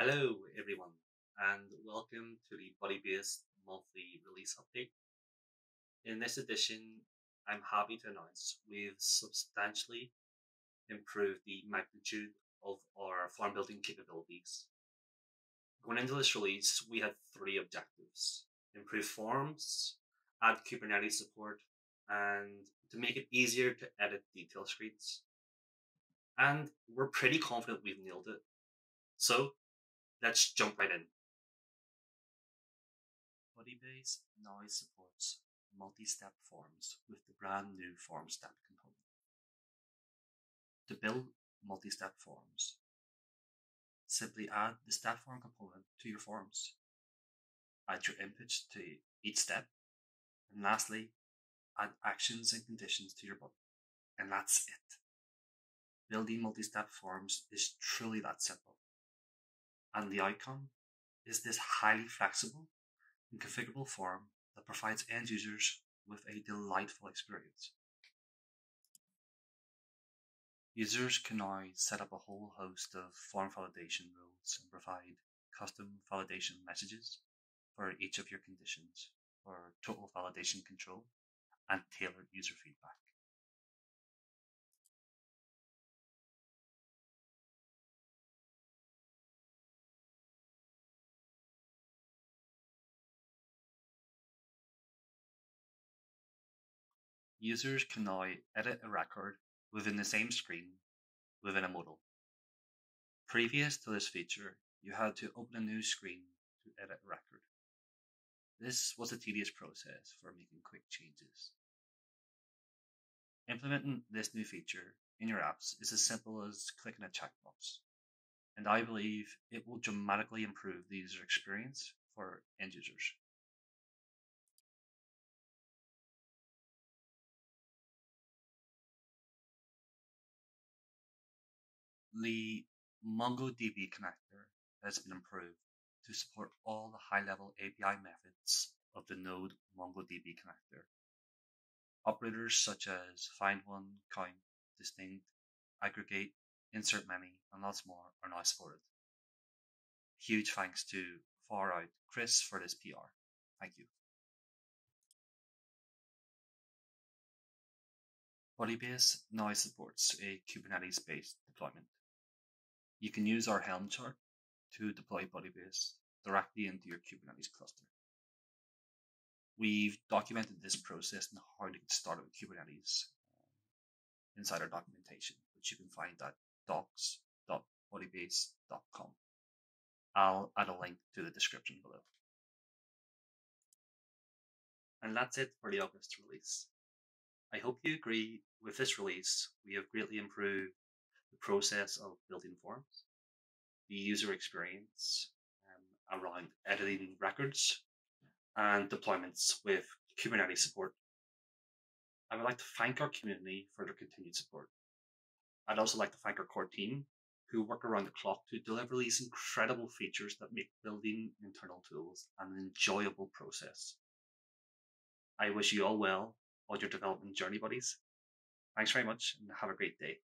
Hello, everyone, and welcome to the Body Budibase monthly release update. In this edition, I'm happy to announce we've substantially improved the magnitude of our farm building capabilities. Going into this release, we had three objectives improve forms, add Kubernetes support, and to make it easier to edit detail screens. And we're pretty confident we've nailed it. So let's jump right in. Budibase now supports multi-step forms with the brand new form step component. To build multi-step forms, simply add the step form component to your forms. Add your inputs to each step. And lastly, add actions and conditions to your button. And that's it. Building multi-step forms is truly that simple. And the outcome is this highly flexible and configurable form that provides end users with a delightful experience. Users can now set up a whole host of form validation rules and provide custom validation messages for each of your conditions for total validation control and tailored user feedback. Users can now edit a record within the same screen within a modal. Previous to this feature, you had to open a new screen to edit a record. This was a tedious process for making quick changes. Implementing this new feature in your apps is as simple as clicking a checkbox, and I believe it will dramatically improve the user experience for end users. The MongoDB connector has been improved to support all the high-level API methods of the Node MongoDB connector. Operators such as find one, count, distinct, aggregate, insert many, and lots more are now supported. Huge thanks to Far Out Chris for this PR. Thank you. Budibase now supports a Kubernetes-based deployment. You can use our Helm chart to deploy Budibase directly into your Kubernetes cluster. We've documented this process and how to get started with Kubernetes uh, inside our documentation, which you can find at docs.budibase.com. I'll add a link to the description below. And that's it for the August release. I hope you agree with this release. We have greatly improved process of building forms, the user experience um, around editing records, and deployments with Kubernetes support. I would like to thank our community for their continued support. I'd also like to thank our core team who work around the clock to deliver these incredible features that make building internal tools an enjoyable process. I wish you all well on your development journey, buddies. Thanks very much and have a great day.